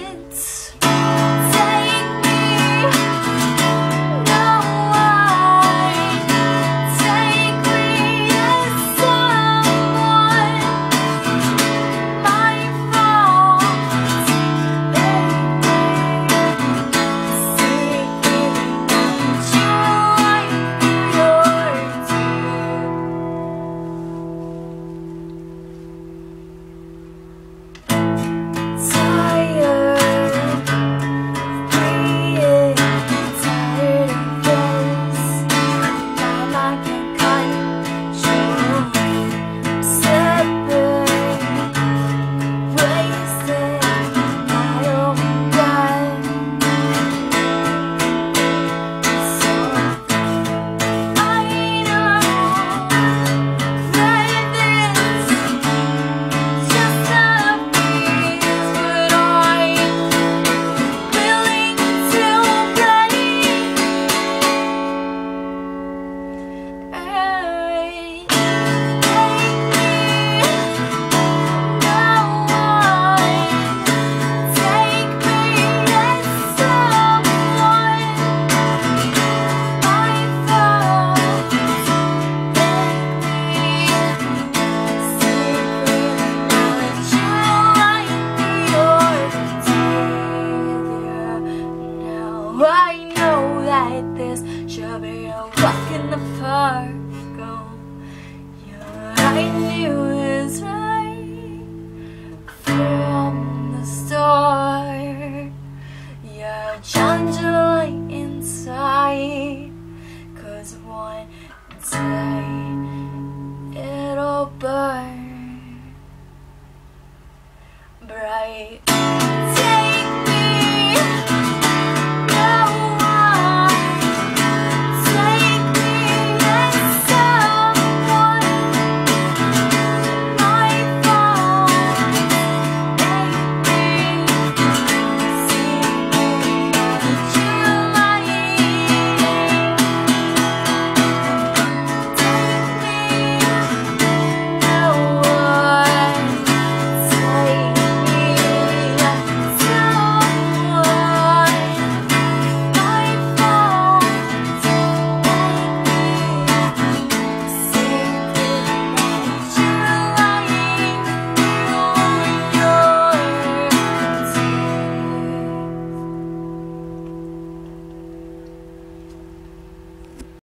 It's. I know that this should be a walk in the park. Oh, yeah, I knew this right from the start. Yeah, change the light inside, cause one day it'll burn bright.